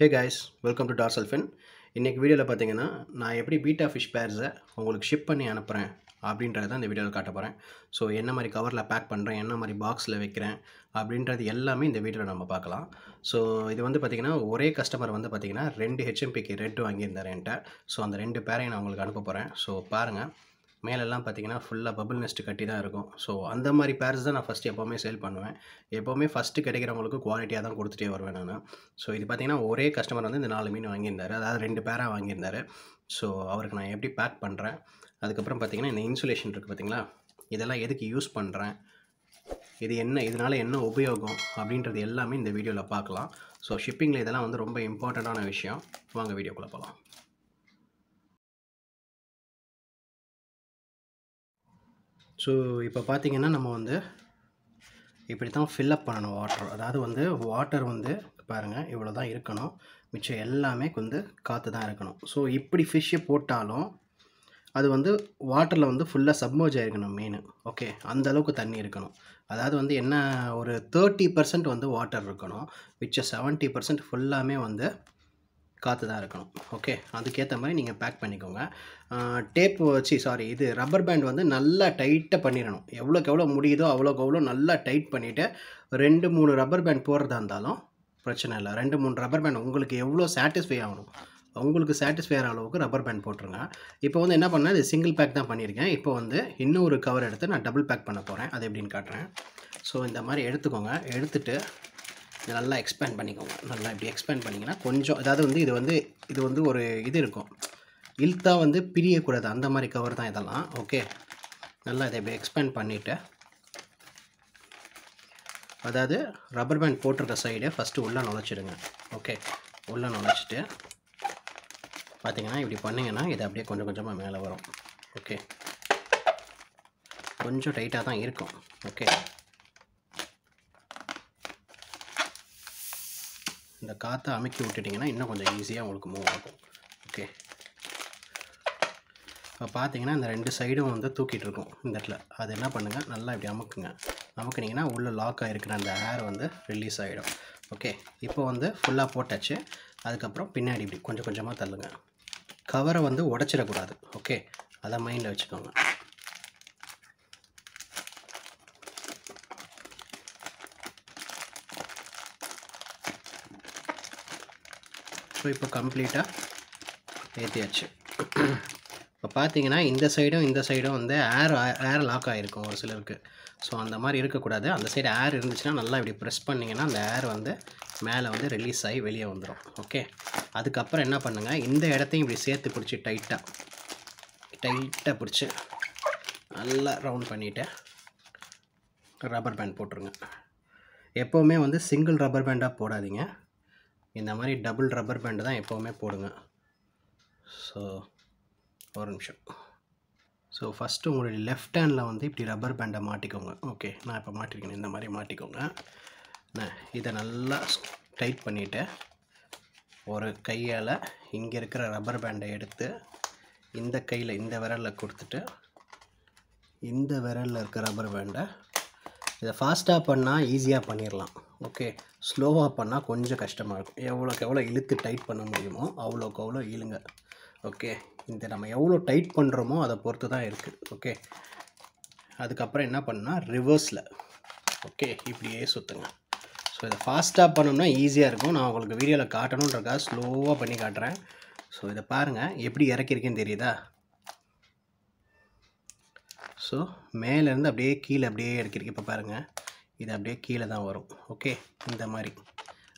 Hey guys welcome to டார்சல்ஃபின் இன்றைக்கி வீடியோவில் பார்த்தீங்கன்னா நான் எப்படி பீட்டா ஃபிஷ் பேர்ஸை உங்களுக்கு ஷிப் பண்ணி அனுப்புகிறேன் அப்படின்றத இந்த வீடியோவில் காட்ட போகிறேன் ஸோ என்ன மாதிரி கவரில் பேக் பண்ணுறேன் என்ன மாதிரி பாக்ஸில் வைக்கிறேன் அப்படின்றது எல்லாமே இந்த வீடியோவில் நம்ம பார்க்கலாம். ஸோ இது வந்து பார்த்திங்கன்னா ஒரே கஸ்டமர் வந்து பார்த்திங்கன்னா ரெண்டு ஹெச்எம்பிக்கு ரெட்டு வாங்கியிருந்தார் என்கிட்ட. ஸோ அந்த ரெண்டு பேரையும் நான் உங்களுக்கு அனுப்ப போகிறேன் ஸோ பாருங்கள் மேலெல்லாம் பார்த்தீங்கன்னா ஃபுல்லாக பபுள் நெஸ்ட் கட்டி தான் இருக்கும். ஸோ அந்த மாதிரி பேர்ஸ் தான் நான் ஃபஸ்ட்டு எப்போவுமே சேல் பண்ணுவேன். எப்போவுமே ஃபஸ்ட்டு கிடைக்கிறவங்களுக்கு குவாலிட்டியாக தான் கொடுத்துட்டே வருவேன் நான். ஸோ இது பார்த்தீங்கன்னா ஒரே கஸ்டமர் வந்து இந்த நாலு மீன் வாங்கியிருந்தாரு. அதாவது ரெண்டு பேராக வாங்கியிருந்தாரு. ஸோ அவருக்கு நான் எப்படி பேக் பண்ணுறேன் அதுக்கப்புறம் பார்த்தீங்கன்னா இந்த இன்சுலேஷன் இருக்குது பார்த்தீங்களா? இதெல்லாம் எதுக்கு யூஸ் பண்ணுறேன் இது என்ன இதனால் என்ன உபயோகம்? அப்படின்றது எல்லாமே இந்த வீடியோவில் பார்க்கலாம். ஸோ ஷிப்பிங்கில் இதெல்லாம் வந்து ரொம்ப இம்பார்ட்டண்ட்டான விஷயம். வாங்க வீடியோக்குள்ளே போகலாம் ஸோ இப்போ பார்த்தீங்கன்னா நம்ம வந்து இப்படி தான் ஃபில்லப் பண்ணணும் வாட்டர் அதாவது வந்து வாட்டர் வந்து பாருங்கள் இவ்வளோ தான் இருக்கணும். மிச்சம் எல்லாமே வந்து காற்று தான் இருக்கணும். ஸோ இப்படி ஃபிஷ்ஷை போட்டாலும் அது வந்து வாட்டரில் வந்து ஃபுல்லாக சப்மர்ஜ் ஆகிருக்கணும் மீன் ஓகே அந்த அளவுக்கு தண்ணி இருக்கணும். அதாவது வந்து என்ன ஒரு தேர்ட்டி பர்சன்ட் வந்து வாட்டர் இருக்கணும். மிச்சம் செவன்ட்டி பர்சன்ட் ஃபுல்லாமே வந்து காற்று தான் இருக்கணும். ஓகே அதுக்கேற்ற மாதிரி நீங்கள் பேக் பண்ணிக்கோங்க. டேப் வச்சு சாரி இது ரப்பர் பேண்ட் வந்து நல்லா டைட்டாக பண்ணிடணும். எவ்வளோக்கு எவ்வளோ முடியுதோ அவ்வளோக்கு அவ்வளோ நல்லா டைட் பண்ணிவிட்டு ரெண்டு மூணு ரப்பர் பேண்ட் போடுறதா இருந்தாலும் பிரச்சனை இல்லை. ரெண்டு மூணு ரப்பர் பேண்ட் உங்களுக்கு எவ்வளோ சாட்டிஸ்ஃபை ஆகணும்? உங்களுக்கு சாட்டிஸ்ஃபை ஆகிற அளவுக்கு ரப்பர் பேண்ட் போட்டுருங்க. இப்போ வந்து என்ன பண்ணேன்? இது சிங்கிள் பேக் தான் பண்ணியிருக்கேன். இப்போ வந்து இன்னொரு கவர் எடுத்து நான் டபுள் பேக் பண்ண போகிறேன் அது எப்படின்னு காட்டுறேன். ஸோ இந்த மாதிரி எடுத்துக்கோங்க. எடுத்துகிட்டு இதை நல்லா எக்ஸ்பேண்ட் பண்ணிக்கோங்க. நல்லா இப்படி எக்ஸ்பேண்ட் பண்ணிங்கன்னா கொஞ்சம் அதாவது வந்து இது வந்து இது வந்து ஒரு இது இருக்கும். இழுத்தாக வந்து பிரியக்கூடாது. அந்த மாதிரி கவர் தான் இதெல்லாம். ஓகே நல்லா இதை இப்படி எக்ஸ்பேண்ட் பண்ணிவிட்டு அதாவது ரப்பர் பேண்ட் போட்டிருக்க சைடு ஃபஸ்ட்டு உள்ளே நுழைச்சிடுங்க. ஓகே உள்ளே நுழைச்சிட்டு பார்த்தீங்கன்னா இப்படி பண்ணிங்கன்னா இது அப்படியே கொஞ்சம் கொஞ்சமாக மேலே வரும். ஓகே கொஞ்சம் டைட்டாக தான் இருக்கும். ஓகே இந்த காற்றை அமுக்கி விட்டுட்டிங்கன்னா இன்னும் கொஞ்சம் ஈஸியாக உங்களுக்கு மூவ் ஆகும். ஓகே இப்போ பார்த்தீங்கன்னா இந்த ரெண்டு சைடும் வந்து தூக்கிட்டு இருக்கும் இந்த இடத்துல. அது என்ன பண்ணுங்கள் நல்லா இப்படி அமுக்குங்க. அமுக்குனிங்கன்னா உள்ளே லாக் ஆகிருக்கிற அந்த ஏர் வந்து ரிலீஸ் ஆகிடும் ஓகே இப்போ வந்து ஃபுல்லாக போட்டாச்சு. அதுக்கப்புறம் பின்னாடி இப்படி கொஞ்சம் கொஞ்சமாக தள்ளுங்க. கவரை வந்து உடச்சிடக்கூடாது. ஓகே அதை மைண்டில் வச்சுக்கோங்க. ஸோ இப்போ கம்ப்ளீட்டாக ஏற்றியாச்சு இப்போ பார்த்தீங்கன்னா இந்த சைடும் இந்த சைடும் வந்து ஏர் ஏர் லாக் ஆகிருக்கும் ஒரு சிலருக்கு. ஸோ அந்த மாதிரி இருக்கக்கூடாது. அந்த சைடு ஏர் இருந்துச்சுன்னா நல்லா இப்படி ப்ரெஸ் பண்ணிங்கன்னா அந்த ஏர் வந்து மேலே வந்து ரிலீஸ் ஆகி வெளியே வந்துடும் ஓகே அதுக்கப்புறம் என்ன பண்ணுங்கள் இந்த இடத்தையும் இப்படி சேர்த்து பிடிச்சி டைட்டாக டைட்டாக பிடிச்சி நல்லா ரவுண்ட் பண்ணிவிட்டு ரப்பர் பேண்ட் போட்டுருங்க. எப்போவுமே வந்து சிங்கிள் ரப்பர் பேண்டாக போடாதீங்க. இந்த மாதிரி டபுள் ரப்பர் பேண்டு தான் எப்போவுமே போடுங்க. ஸோ ஒரு நிமிஷம். ஸோ ஃபஸ்ட்டு உங்களுடைய லெஃப்ட் ஹேண்டில் வந்து இப்படி ரப்பர் பேண்டை மாட்டிக்கோங்க. ஓகே நான் இப்போ மாட்டிருக்கேன். இந்த மாதிரி மாட்டிக்கோங்க. நான் இதை நல்லா டைட் பண்ணிவிட்டு ஒரு கையால் இங்கே இருக்கிற ரப்பர் பேண்டை எடுத்து இந்த கையில் இந்த விரலில் கொடுத்துட்டு இந்த விரலில் இருக்க ரப்பர் பேண்டை இதை ஃபாஸ்ட்டாக பண்ணால் ஈஸியாக பண்ணிடலாம் ஓகே ஸ்லோவாக பண்ணால் கொஞ்சம் கஷ்டமாக இருக்கும். எவ்வளோக்கு எவ்வளோ இழுத்து டைட் பண்ண முடியுமோ அவ்வளோக்கு அவ்வளோ இழுங்க. ஓகே இந்த நம்ம எவ்வளோ டைட் பண்ணுறோமோ அதை பொறுத்து தான் இருக்குது ஓகே அதுக்கப்புறம் என்ன பண்ணால் ரிவர்ஸில் ஓகே இப்படியே சுற்றுங்க ஸோ இதை ஃபாஸ்ட்டாக பண்ணோம்னா ஈஸியாக இருக்கும். நான் உங்களுக்கு வீடியோவில் காட்டணுன்றக்காக ஸ்லோவாக பண்ணி காட்டுறேன். ஸோ இதை பாருங்கள் எப்படி இறக்கிருக்கேன்னு தெரியுதா? ஸோ மேலேருந்து அப்படியே கீழே அப்படியே இறக்கிருக்கு இப்போ பாருங்கள் இது அப்படியே கீழே தான் வரும். ஓகே இந்த மாதிரி.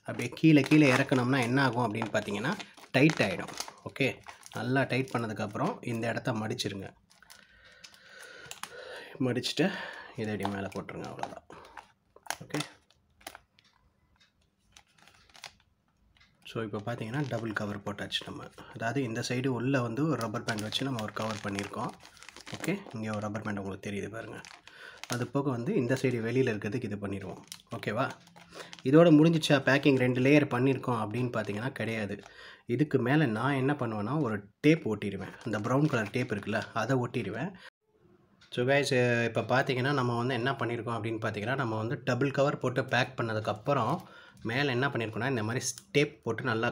அப்படியே கீழே கீழே இறக்கணும்னா என்ன ஆகும் அப்படின்னு பார்த்தீங்கன்னா டைட் ஆகிடும் ஓகே நல்லா டைட் பண்ணதுக்கப்புறம் இந்த இடத்த மடிச்சிருங்க. மடிச்சுட்டு இதை அப்படியே மேலே போட்டுருங்க. அவ்வளோதான் ஓகே ஸோ இப்போ பார்த்தீங்கன்னா டபுள் கவர் போட்டாச்சு நம்ம. அதாவது இந்த சைடு உள்ளே வந்து ஒரு ரப்பர் பேண்ட் வச்சு நம்ம ஒரு கவர் பண்ணியிருக்கோம். ஓகே இங்கே ஒரு ரப்பர் பேண்ட் உங்களுக்கு தெரியுது பாருங்கள் அது போக வந்து இந்த சைடு வெளியில் இருக்கிறதுக்கு இது பண்ணிடுவோம். ஓகேவா இதோட முடிஞ்சிச்சா? பேக்கிங் ரெண்டு லேயர் பண்ணியிருக்கோம் அப்படின்னு பார்த்தீங்கன்னா கிடையாது. இதுக்கு மேலே நான் என்ன பண்ணுவேன்னா ஒரு டேப் ஒட்டிடுவேன் இந்த ப்ரௌன் கலர் டேப் இருக்குல்ல அதை ஒட்டிடுவேன் ஸோ கைஸ் இப்போ பார்த்தீங்கன்னா நம்ம வந்து என்ன பண்ணியிருக்கோம் அப்படின்னு பார்த்தீங்கன்னா நம்ம வந்து டபுள் கவர் போட்டு பேக் பண்ணதுக்கப்புறம் மேலே என்ன பண்ணியிருக்கோம்னா இந்த மாதிரி டேப் போட்டு நல்லா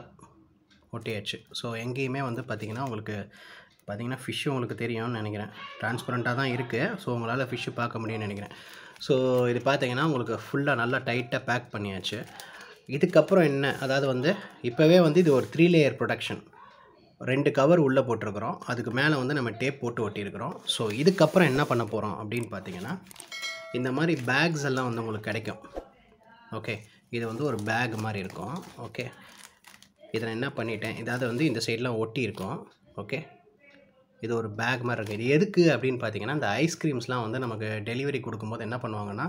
ஒட்டியாச்சு ஸோ எங்கேயுமே வந்து பார்த்திங்கன்னா உங்களுக்கு பார்த்தீங்கன்னா ஃபிஷ்ஷு உங்களுக்கு தெரியும்னு நினைக்கிறேன். டிரான்ஸ்பரண்ட்டாக தான் இருக்குது ஸோ உங்களால் ஃபிஷ்ஷு பார்க்க முடியும்னு நினைக்கிறேன். ஸோ இது பார்த்தீங்கன்னா உங்களுக்கு ஃபுல்லாக நல்லா டைட்டாக பேக் பண்ணியாச்சு. இதுக்கப்புறம் என்ன? அதாவது வந்து இப்போவே வந்து இது ஒரு த்ரீ லேயர் ப்ரொடக்ஷன் ரெண்டு கவர் உள்ளே போட்டிருக்கிறோம். அதுக்கு மேலே வந்து நம்ம டேப் போட்டு ஒட்டியிருக்கிறோம். ஸோ இதுக்கப்புறம் என்ன பண்ண போகிறோம் அப்படின்னு பார்த்தீங்கன்னா இந்த மாதிரி பேக்ஸ் எல்லாம் வந்து உங்களுக்கு கிடைக்கும். ஓகே இது வந்து ஒரு பேக் மாதிரி இருக்கும். ஓகே இதை நான் என்ன பண்ணிட்டேன்? இதாவது வந்து இந்த சைட்லாம் ஒட்டி இருக்கும் ஓகே இது ஒரு பேக் மாதிரி இருக்குது இது எதுக்கு அப்படின்னு பார்த்தீங்கன்னா இந்த ஐஸ்கிரீம்ஸ்லாம் வந்து நமக்கு டெலிவரி கொடுக்கும்போது என்ன பண்ணுவாங்கன்னா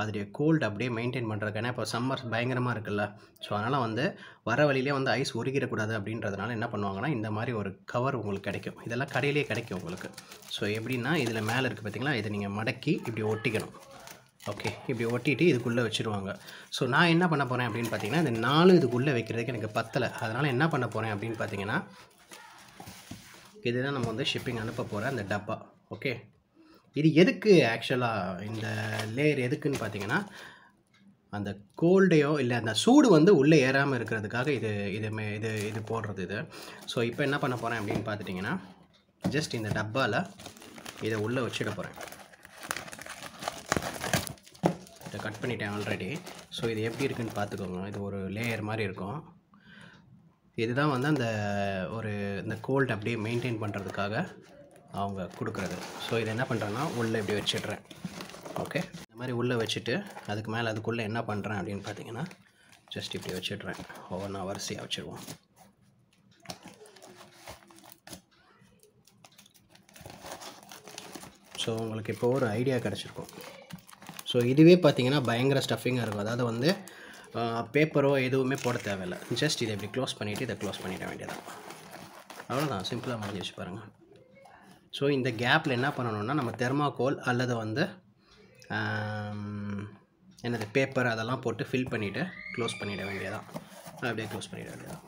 அதோடைய கோல்டு அப்படியே மெயின்டைன் பண்ணுறதுக்கு ஏன்னா இப்போ சம்மர் பயங்கரமாக இருக்குல்ல. ஸோ அதனால் வந்து வர வழியிலே வந்து ஐஸ் உருகிடக்கூடாது அப்படின்றதுனால என்ன பண்ணுவாங்கன்னா இந்த மாதிரி ஒரு கவர் உங்களுக்கு கிடைக்கும். இதெல்லாம் கடையிலே கிடைக்கும் உங்களுக்கு. ஸோ எப்படின்னா இதில் மேலே இருக்குது பார்த்தீங்களா இதை நீங்கள் மடக்கி இப்படி ஒட்டிக்கணும். ஓகே இப்படி ஒட்டிட்டு இதுக்குள்ளே வச்சுருவாங்க. ஸோ நான் என்ன பண்ண போகிறேன் அப்படின்னு பார்த்தீங்கன்னா இந்த நாலு இதுக்குள்ளே வைக்கிறதுக்கு எனக்கு பத்தலை. அதனால் என்ன பண்ண போகிறேன் அப்படின்னு பார்த்தீங்கன்னா இதுதான் நம்ம வந்து ஷிப்பிங் அனுப்ப போகிற அந்த டப்பா. ஓகே? இது எதுக்கு ஆக்சுவலாக இந்த லேயர் எதுக்குன்னு பார்த்தீங்கன்னா அந்த கோல்டையோ இல்லை அந்த சூடு வந்து உள்ளே ஏறாமல் இருக்கிறதுக்காக இது இது மே இது இது போடுறது இது. ஸோ இப்போ என்ன பண்ண போகிறேன் அப்படின்னு பார்த்துட்டிங்கன்னா ஜஸ்ட் இந்த டப்பாவில் இதை உள்ளே வச்சுட போகிறேன் இதை கட் பண்ணிட்டேன் ஆல்ரெடி ஸோ இது எப்படி இருக்குன்னு பார்த்துக்கோங்க இது ஒரு லேயர் மாதிரி இருக்கும். இதுதான் வந்து அந்த ஒரு இந்த கோல்டு அப்படியே மெயின்டைன் பண்ணுறதுக்காக அவங்க கொடுக்குறது. ஸோ இதை என்ன பண்ணுறேன்னா உள்ளே இப்படி வச்சிடுறேன். ஓகே இந்த மாதிரி உள்ளே வச்சுட்டு அதுக்கு மேலே அதுக்குள்ளே என்ன பண்ணுறேன் அப்படின்னு பார்த்தீங்கன்னா ஜஸ்ட் இப்படி வச்சிடுறேன். ஒவ்வொன்றா வரிசையாக வச்சுருவோம் ஸோ உங்களுக்கு இப்போ ஒரு ஐடியா கிடச்சிருக்கும். ஸோ இதுவே பார்த்தீங்கன்னா பயங்கர ஸ்டஃபிங்காக இருக்கும். அதாவது வந்து பேப்பரோ எதுவுமே போட தேவையில்ல. ஜஸ்ட் இதை இப்படி க்ளோஸ் பண்ணிவிட்டு இதை க்ளோஸ் பண்ணிட வேண்டியதான் அவ்வளோதான் சிம்பிளாக முடிஞ்சிச்சு பாருங்கள் ஸோ இந்த கேப்பில் என்ன பண்ணணும்னா நம்ம தெர்மாக்கோல் அல்லது வந்து என்னது பேப்பர் அதெல்லாம் போட்டு ஃபில் பண்ணிவிட்டு க்ளோஸ் பண்ணிட வேண்டியதான் அப்படியே க்ளோஸ் பண்ணிட வேண்டியதான்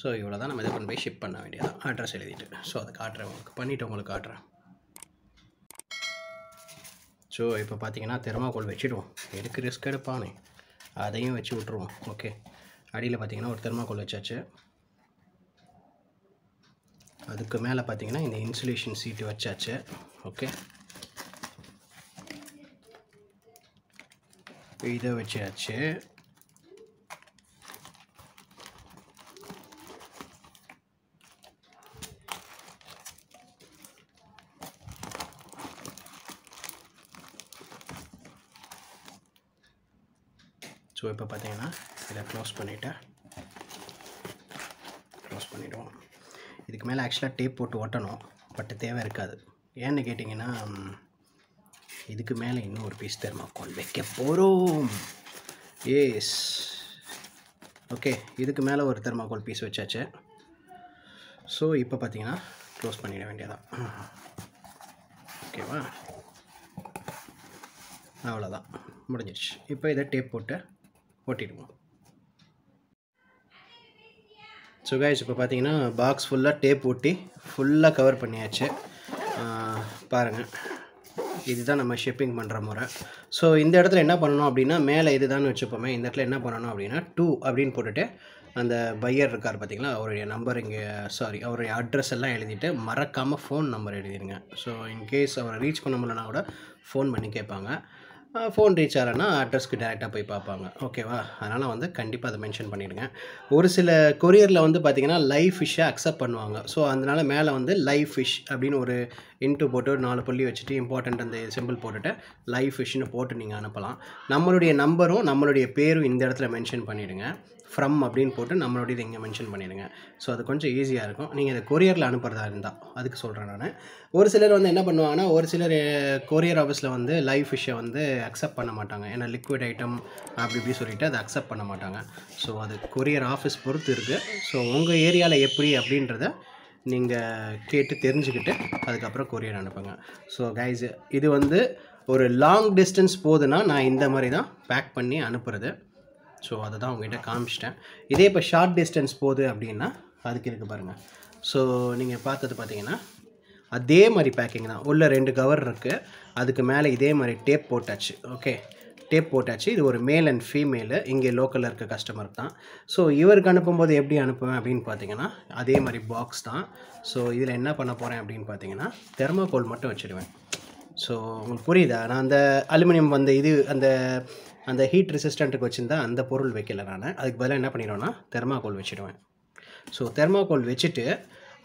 ஸோ இவ்வளோ தான் நம்ம இதை கொண்டு போய் ஷிப் பண்ண வேண்டியதான் அட்ரஸ் எழுதிட்டு. ஸோ அதை காட்டுறேன் உங்களுக்கு. பண்ணிவிட்டு உங்களுக்கு காட்டுறேன். ஸோ இப்போ பார்த்தீங்கன்னா தெர்மாக்கோல் வச்சுடுவோம். எதுக்கு ரிஸ்க் எடுப்பானே? அதையும் வச்சு விட்ருவோம் ஓகே அடியில் பார்த்தீங்கன்னா ஒரு தெர்மாக்கோல் வச்சாச்சு. அதுக்கு மேலே பார்த்தீங்கன்னா இந்த இன்சுலேஷன் சீட்டு வச்சாச்சு. ஓகே இதை வச்சாச்சு. இப்போ பார்த்தீங்கன்னா இதை க்ளோஸ் பண்ணிவிட்டு க்ளோஸ் பண்ணிவிடுவோம் இதுக்கு மேலே ஆக்சுவலாக டேப் போட்டு ஒட்டணும் பட் தேவை இருக்காது. ஏன்னு கேட்டிங்கன்னா இதுக்கு மேலே இன்னும் ஒரு பீஸ் தெர்மாக்கோல் வைக்க போகிறோம் ஏஸ் ஓகே இதுக்கு மேலே ஒரு தெர்மாக்கோல் பீஸ் வச்சாச்சு. ஸோ இப்போ பார்த்தீங்கன்னா க்ளோஸ் பண்ணிட வேண்டியதான் ஓகேவா அவ்வளோதான் முடிஞ்சிடுச்சு இப்போ இதை டேப் போட்டு ஒட்டிடுவோம் ஸோ கைஸ் இப்போ பார்த்தீங்கன்னா பாக்ஸ் ஃபுல்லாக டேப் ஒட்டி ஃபுல்லாக கவர் பண்ணியாச்சு. பாருங்கள் இதுதான் நம்ம ஷிப்பிங் பண்ணுற முறை. ஸோ இந்த இடத்துல என்ன பண்ணணும் அப்படின்னா மேலே இதுதான் வச்சுப்போமே. இந்த இடத்துல என்ன பண்ணணும் அப்படின்னா டூ அப்படின்னு போட்டுட்டு அந்த பையர் இருக்கார் பார்த்தீங்களா அவருடைய நம்பர் இங்கே சாரி அவருடைய அட்ரஸ் எல்லாம் எழுதிட்டு மறக்காமல் ஃபோன் நம்பர் எழுதிடுங்க. ஸோ இன்கேஸ் அவரை ரீச் பண்ண முடியலனா கூட ஃபோன் பண்ணி கேட்பாங்க. ஃபோன் ரீச் ஆகலைன்னா அட்ரஸ்க்கு டேரெக்டாக போய் பார்ப்பாங்க. ஓகேவா அதனால் வந்து கண்டிப்பாக அதை மென்ஷன் பண்ணிவிடுங்க ஒரு சில கொரியரில் வந்து பார்த்தீங்கன்னா லைவ் ஃபிஷ்ஷை அக்செப்ட் பண்ணுவாங்க. ஸோ அதனால் மேலே வந்து லைவ் ஃபிஷ் அப்படின்னு ஒரு இன்ட்டு போட்டு ஒரு நாலு புள்ளி வச்சுட்டு இம்பார்ட்டண்ட் அந்த சிம்பிள் போட்டுட்டு லைவ் ஃபிஷ்னு போட்டு நீங்கள் அனுப்பலாம். நம்மளுடைய நம்பரும் நம்மளுடைய பேரும் இந்த இடத்துல மென்ஷன் பண்ணிவிடுங்க ஃப்ரம் அப்படின்னு போட்டு நம்மளுடைய இங்கே மென்ஷன் பண்ணிடுங்க. ஸோ அது கொஞ்சம் ஈஸியாக இருக்கும். நீங்கள் இதை கொரியரில் அனுப்புறதா இருந்தால் அதுக்கு சொல்கிறேன் நான். ஒரு சிலர் வந்து என்ன பண்ணுவாங்கன்னா ஒரு சிலர் கொரியர் ஆஃபீஸில் வந்து லைவ் ஃபிஷ்ஷை வந்து அக்செப்ட் பண்ண மாட்டாங்க. ஏன்னா லிக்விட் ஐட்டம் அப்படி இப்படி சொல்லிவிட்டு அதை அக்செப்ட் பண்ண மாட்டாங்க. ஸோ அது கொரியர் ஆஃபீஸ் பொறுத்து இருக்குது ஸோ உங்கள் ஏரியாவில் எப்படி அப்படின்றத நீங்கள் கேட்டு தெரிஞ்சுக்கிட்டு அதுக்கப்புறம் கொரியர் அனுப்புங்க. ஸோ கைஸ் இது வந்து ஒரு லாங் டிஸ்டன்ஸ் போகுதுன்னா நான் இந்த மாதிரி தான் பேக் பண்ணி அனுப்புறது. ஸோ அதை தான் உங்ககிட்ட காமிச்சிட்டேன். இதே இப்போ ஷார்ட் டிஸ்டன்ஸ் போகுது அப்படின்னா அதுக்கு இருக்குது பாருங்கள் ஸோ நீங்கள் பார்த்தது பார்த்தீங்கன்னா அதே மாதிரி பேக்கிங் தான். உள்ள ரெண்டு கவர் இருக்குது அதுக்கு மேலே இதே மாதிரி டேப் போட்டாச்சு. ஓகே டேப் போட்டாச்சு. இது ஒரு மேல் அண்ட் ஃபீமேலு இங்கே லோக்கலில் இருக்க கஸ்டமர் தான். ஸோ இவருக்கு அனுப்பும்போது எப்படி அனுப்புவேன் அப்படின்னு பார்த்தீங்கன்னா அதே மாதிரி பாக்ஸ் தான். ஸோ இதில் என்ன பண்ண போகிறேன் அப்படின்னு பார்த்தீங்கன்னா தெர்மாகோல் மட்டும் வச்சுடுவேன். ஸோ உங்களுக்கு புரியுதா? நான் அந்த அலுமினியம் வந்த இது அந்த அந்த ஹீட் ரெசிஸ்டண்ட்டுக்கு வச்சுருந்தா அந்த பொருள் வைக்கல நான். அதுக்கு பதிலாக என்ன பண்ணிடுவேன்னா தெர்மாகோல் வச்சுடுவேன். ஸோ தெர்மாகோல் வச்சுட்டு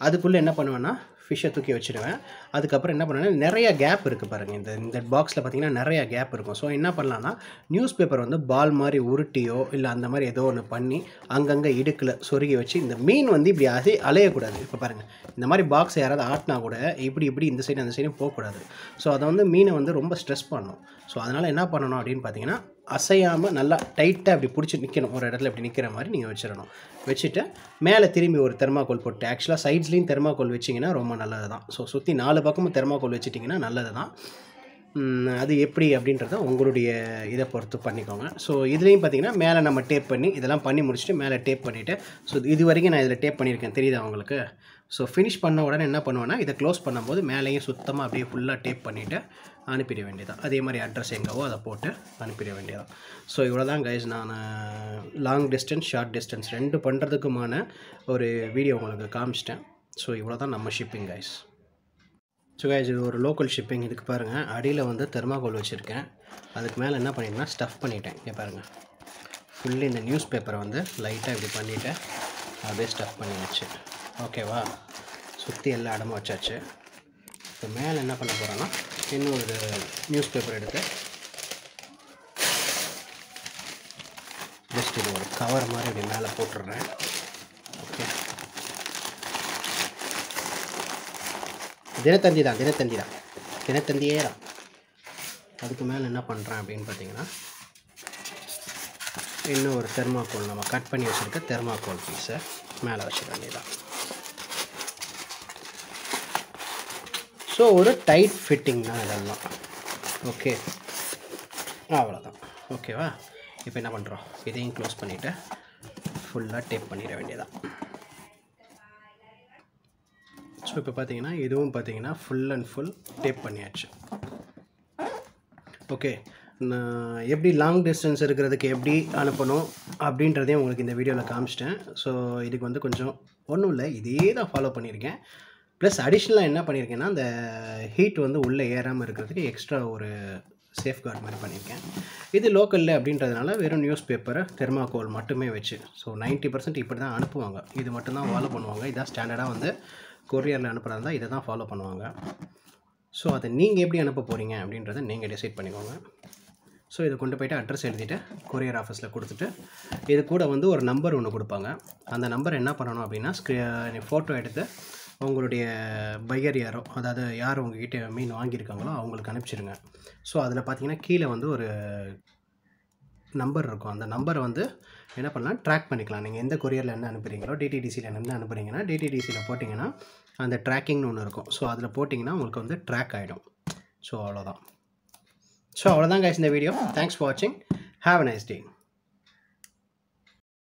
அதுக்குள்ளே என்ன பண்ணுவேன்னா ஃபிஷ்ஷை தூக்கி வச்சுடுவேன். அதுக்கப்புறம் என்ன பண்ணுவேன்னா நிறைய கேப் இருக்குது பாருங்கள் இந்த இந்த பாக்ஸில் பார்த்தீங்கன்னா நிறையா கேப் இருக்கும். ஸோ என்ன பண்ணலான்னா நியூஸ் பேப்பர் வந்து பால் மாதிரி உருட்டியோ இல்லை அந்த மாதிரி ஏதோ ஒன்று பண்ணி அங்கங்கே இடுக்கில் சொருகி வச்சு இந்த மீன் வந்து இப்படி அசை அலையக்கூடாது. இப்போ பாருங்கள் இந்த மாதிரி பாக்ஸ் யாராவது ஆட்டினா கூட இப்படி இப்படி இந்த சைடு அந்த சைடும் போகக்கூடாது. ஸோ அதை வந்து மீனை வந்து ரொம்ப ஸ்ட்ரெஸ் பண்ணணும் ஸோ அதனால் என்ன பண்ணணும் அப்படின்னு பார்த்தீங்கன்னா அசையாமல் நல்லா டைட்டாக அப்படி பிடிச்சி நிற்கணும் ஒரு இடத்துல அப்படி நிற்கிற மாதிரி நீங்கள் வச்சிடணும் வச்சுட்டு மேலே திரும்பி ஒரு தெர்மாக்கோல் போட்டு ஆக்சுவலாக சைட்ஸ்லேயும் தெர்மாக்கோல் வச்சிங்கன்னா ரொம்ப நல்லது தான் ஸோ சுற்றி நாலு பக்கமும் தெர்மாக்கோல் வச்சிட்டிங்கன்னா நல்லது தான் அது எப்படி அப்படின்றத உங்களுடைய இதை பொறுத்து பண்ணிக்கோங்க. ஸோ இதுலேயும் பார்த்தீங்கன்னா மேலே நம்ம டேப் பண்ணி இதெல்லாம் பண்ணி முடிச்சுட்டு மேலே டேப் பண்ணிவிட்டு ஸோ இது வரைக்கும் நான் இதில் டேப் பண்ணியிருக்கேன். தெரியுதா உங்களுக்கு? ஸோ ஃபினிஷ் பண்ண உடனே என்ன பண்ணுவேன்னா இதை க்ளோஸ் பண்ணும்போது மேலேயும் சுத்தமாக அப்படியே ஃபுல்லாக டேப் பண்ணிவிட்டு அனுப்பிட வேண்டியதான் அதே மாதிரி அட்ரஸ் எங்கேவோ அதை போட்டு அனுப்பிட வேண்டியதான் ஸோ இவ்வளோ தான் கைஸ் நான் லாங் டிஸ்டன்ஸ் ஷார்ட் டிஸ்டன்ஸ் ரெண்டு பண்ணுறதுக்குமான ஒரு வீடியோ உங்களுக்கு காமிச்சிட்டேன். ஸோ இவ்வளோ தான் நம்ம ஷிப்பிங் கைஸ் ஸோ கைஸ் இது ஒரு லோக்கல் ஷிப்பிங் இதுக்கு பாருங்கள் அடியில் வந்து தெர்மாகோல் வச்சுருக்கேன். அதுக்கு மேலே என்ன பண்ணிட்டேன்னா ஸ்டஃப் பண்ணிட்டேன். இங்கே பாருங்கள் ஃபுல்லி இந்த நியூஸ் பேப்பரை வந்து லைட்டாக இப்படி பண்ணிவிட்டு அப்படியே ஸ்டஃப் பண்ணியாச்சு. ஓகேவா? சுற்றி எல்லா இடமும் வச்சாச்சு. இப்போ மேலே என்ன பண்ண போகிறோன்னா இன்னும் ஒரு நியூஸ் பேப்பர் எடுத்து ஜஸ்ட் இது ஒரு கவர் மாதிரி இப்படி மேலே போட்டுடுறேன். ஓகே தினத்தந்தி தான் தினத்தந்தி தான். தினத்தந்தியே தான். அதுக்கு மேலே என்ன பண்ணுறேன் அப்படின்னு பார்த்தீங்கன்னா இன்னும் ஒரு தெர்மாக்கோல் நம்ம கட் பண்ணி வச்சுருக்க தெர்மாக்கோல் பீஸை மேலே வச்சுக்க வேண்டியதான் ஸோ ஒரு டைட் ஃபிட்டிங் தான் இதெல்லாம். ஓகே அவ்வளோதான் ஓகேவா இப்போ என்ன பண்ணுறோம் இதையும் க்ளோஸ் பண்ணிவிட்டு ஃபுல்லாக டேப் பண்ணிட வேண்டியதான் ஸோ இப்போ பார்த்தீங்கன்னா இதுவும் பார்த்தீங்கன்னா ஃபுல் அண்ட் ஃபுல் டேப் பண்ணியாச்சு. ஓகே நான் எப்படி லாங் டிஸ்டன்ஸ் இருக்கிறதுக்கு எப்படி அனுப்பணும் அப்படின்றதையும் உங்களுக்கு இந்த வீடியோவில் காமிச்சிட்டேன். ஸோ இதுக்கு வந்து கொஞ்சம் ஒன்றும் இல்லை. இதே தான் ஃபாலோ பண்ணியிருக்கேன். ப்ளஸ் அடிஷ்னலாக என்ன பண்ணியிருக்கேன்னா அந்த ஹீட் வந்து உள்ளே ஏறாமல் இருக்கிறதுக்கு எக்ஸ்ட்ரா ஒரு சேஃப்கார்ட் மாதிரி பண்ணியிருக்கேன். இது லோக்கலில் அப்படின்றதுனால வெறும் நியூஸ் பேப்பரை தெர்மாக்கோல் மட்டுமே வச்சு. ஸோ 90% பர்சன்ட் இப்படி தான் அனுப்புவாங்க. இது மட்டும்தான் ஃபாலோ பண்ணுவாங்க. இதான் ஸ்டாண்டர்டாக வந்து கொரியரில் அனுப்புகிறதா இதை தான் ஃபாலோ பண்ணுவாங்க. ஸோ அதை நீங்கள் எப்படி அனுப்ப போகிறீங்க அப்படின்றத நீங்கள் டிசைட் பண்ணிக்கோங்க. ஸோ இதை கொண்டு போயிட்டு அட்ரஸ் எழுதிட்டு கொரியர் ஆஃபீஸில் கொடுத்துட்டு இது கூட வந்து ஒரு நம்பர் ஒன்று கொடுப்பாங்க. அந்த நம்பர் என்ன பண்ணணும் அப்படின்னா ஸ்க்ரீ ஃபோட்டோ எடுத்து உங்களுடைய பையர் யாரோ அதாவது யார் உங்ககிட்ட மீன் வாங்கியிருக்காங்களோ அவங்களுக்கு அனுப்பிச்சிருங்க. ஸோ அதில் பார்த்தீங்கன்னா கீழே வந்து ஒரு நம்பர் இருக்கும். அந்த நம்பரை வந்து என்ன பண்ணலாம்? ட்ராக் பண்ணிக்கலாம். நீங்கள் எந்த கொரியரில் என்ன அனுப்புகிறீங்களோ டிடிடிசியில் என்ன அனுப்புகிறீங்கன்னா டிடிடிசியில் போட்டிங்கன்னா அந்த ட்ராக்கிங்னு ஒன்று இருக்கும். ஸோ அதில் போட்டிங்கன்னா உங்களுக்கு வந்து ட்ராக் ஆகிடும் ஸோ அவ்வளோதான் ஸோ அவ்வளோதான் காய்ச்சி இந்த வீடியோ தேங்க்ஸ் ஃபார் வாட்சிங் ஹாவ் அ நைஸ் டே